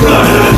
Glória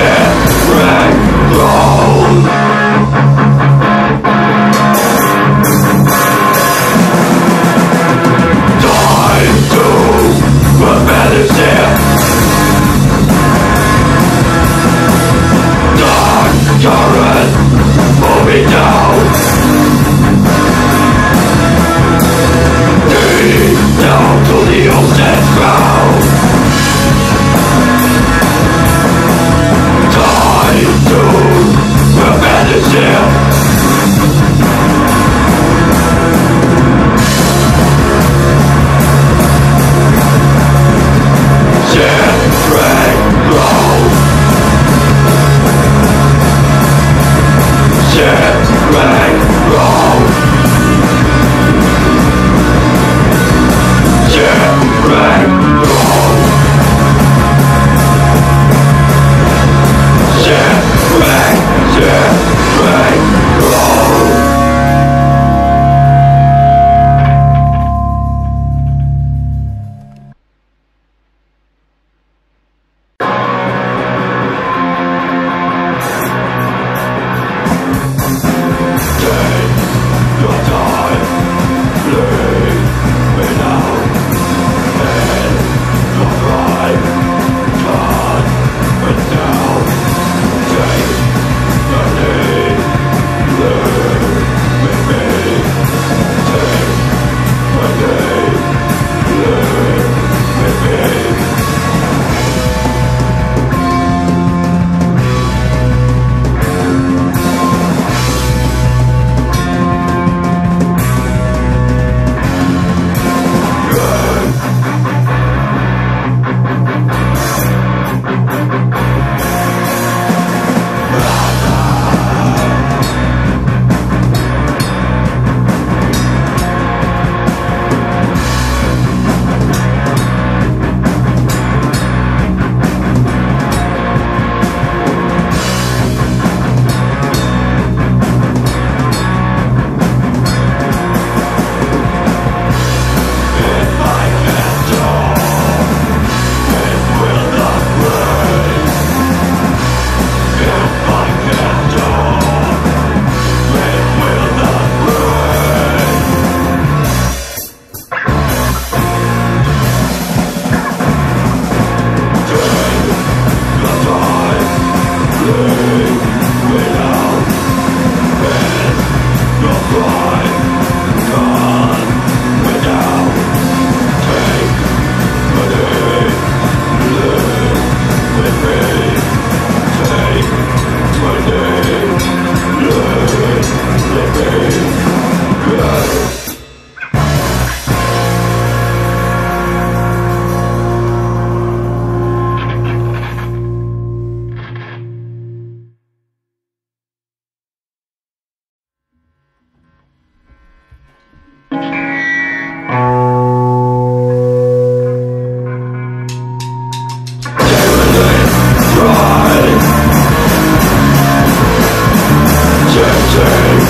death, right. save